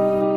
Bye.